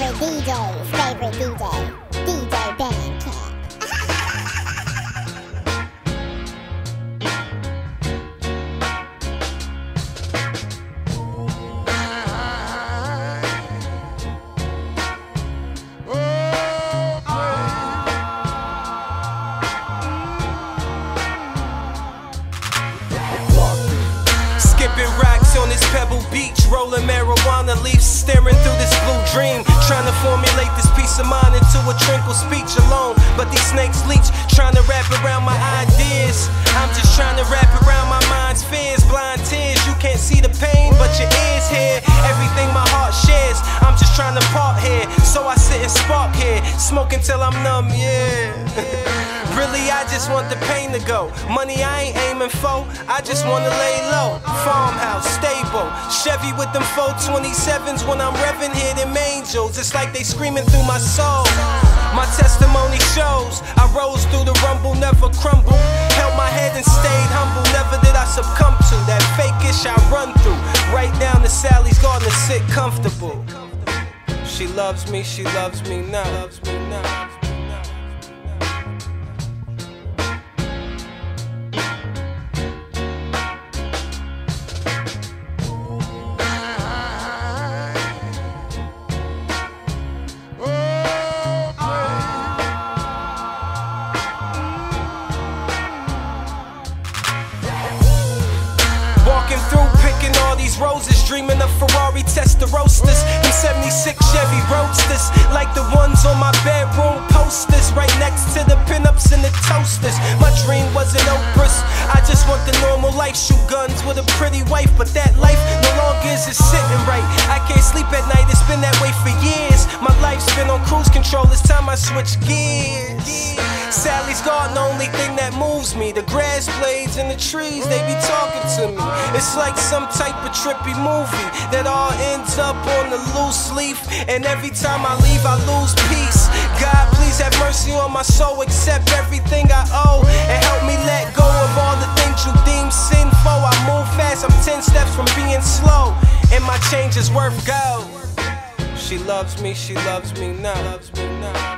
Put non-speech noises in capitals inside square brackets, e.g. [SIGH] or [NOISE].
favorite DJ's favorite DJ, DJ. Skipping rocks on this pebble beach, rolling marijuana leaves, staring through this blue dream. To formulate this peace of mind into a tranquil speech alone. But these snakes leech, trying to wrap around my ideas. I'm just trying to wrap around my mind's fears, blind tears. You can't see the pain, but your ears hear everything my heart shares. I'm just trying to part here, so I sit and spark here, smoking till I'm numb, yeah. [LAUGHS] Really, I just want the pain to go. Money I ain't aiming for, I just wanna lay low. Farmhouse, stable, Chevy with them 427s when I'm revving, angels. It's like they screaming through my soul. My testimony shows I rose through the rumble, never crumbled. Held my head and stayed humble, never did I succumb to that fakeish I run through. Right down to Sally's garden to sit comfortable. She loves me, she loves me now. Loves me now. These roses, dreaming of Ferrari Testarossas and 76 Chevy Roadsters, like the ones on my bedroom posters, right next to the pinups and the toasters. My dream wasn't Oprah's. I just want the normal life, shoot guns with a pretty wife, but that life no longer is sitting right. I can't sleep at night, it's been that way for years. My life's been on cruise control, it's time I switch gears. Sally's garden, the only thing that moves me. Grass blades and the trees, they be talking to me. It's like some type of trippy movie that all ends up on the loose leaf. And every time I leave, I lose peace. God, please have mercy on my soul, accept everything I owe, and help me let go of all the things you deem sinful. I move fast, I'm 10 steps from being slow, and my change is worth gold. She loves me, she loves me now. Loves me now.